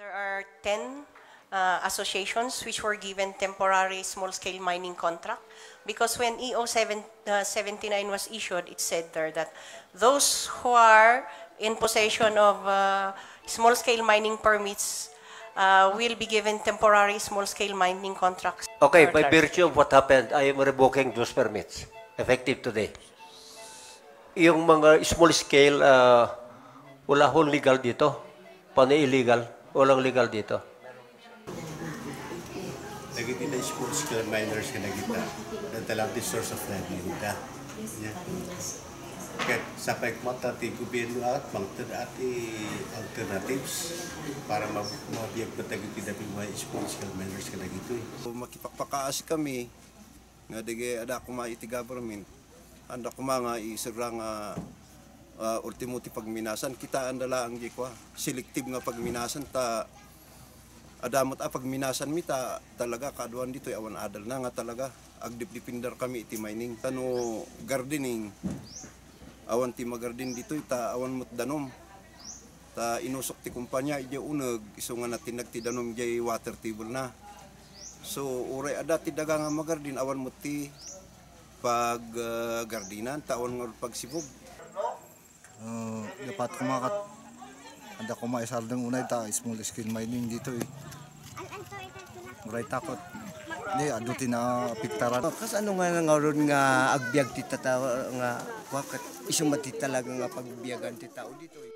There are 10 uh, associations which were given temporary small-scale mining contract because when EO 7, uh, 79 was issued, it said there that those who are in possession of uh, small-scale mining permits uh, will be given temporary small-scale mining contracts. Okay, by virtue of what happened, I am revoking those permits, effective today. Yung mga small scale, uh, wala hong legal dito. Paano illegal? Walang legal dito. Dagiti na small scale miners ka na kita. Nagtalang di source of livelihood ah. Yeah. Kaya sa pagmata ti gobyerno at mga at alternatives para mab- mabiyag na dagiti na mga small scale miners ka na gito eh. So, makipagpakaas kami nga dige ada ko ma iti government anda ko nga isira nga uh, ultimo ti pagminasan kita andala ang ko selective nga pagminasan ta adamot a pagminasan mi ta talaga kaduan dito awan adal na nga talaga. Agdipdipindar kami iti mining. Tano gardening. Awan ti magarden dito ita awan mot danom. Ta inusok ti kumpanya ije uneg iso nga natinag ti danom jay water table na. So, uray ada ti daga nga magardin awan mo ti pag uh, gardinan taon nga pagsibog. Uh, dapat kumakat ada ko maisaldang unay ta small scale mining dito eh. Muray takot. Hindi, ado ti na piktaran. Kas ano nga nga ron nga agbyag ti tatawa nga wakat isang mati talaga nga pagbiyagan ti tao dito. eh.